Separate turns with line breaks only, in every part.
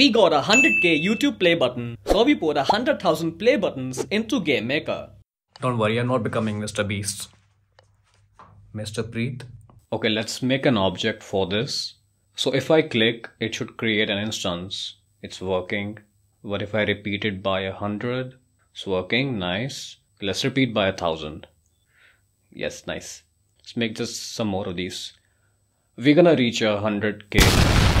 We got a 100k YouTube play button, so we put a 100,000 play buttons into GameMaker.
Don't worry, I'm not becoming Mr. Beast. Mr. Preet.
Okay, let's make an object for this. So if I click, it should create an instance. It's working. What if I repeat it by a hundred? It's working, nice. Let's repeat by a thousand. Yes, nice. Let's make just some more of these. We're gonna reach a hundred K.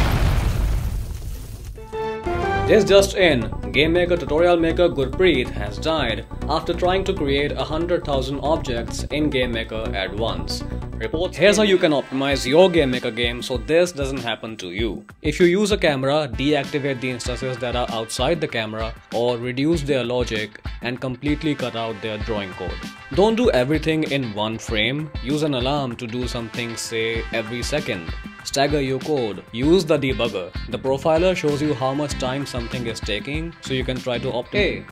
This just in, GameMaker tutorial maker Gurpreet has died after trying to create hundred thousand objects in GameMaker at once. Reports Here's how you can optimize your GameMaker game so this doesn't happen to you. If you use a camera, deactivate the instances that are outside the camera or reduce their logic and completely cut out their drawing code. Don't do everything in one frame, use an alarm to do something say every second. Stagger your code. Use the debugger. The profiler shows you how much time something is taking so you can try to optimize. Hey,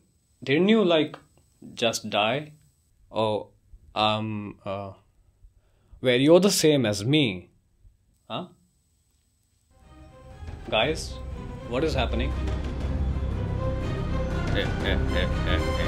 didn't you like just die? Oh, um, uh, where you're the same as me. Huh? Guys, what is happening? Eh, eh, eh,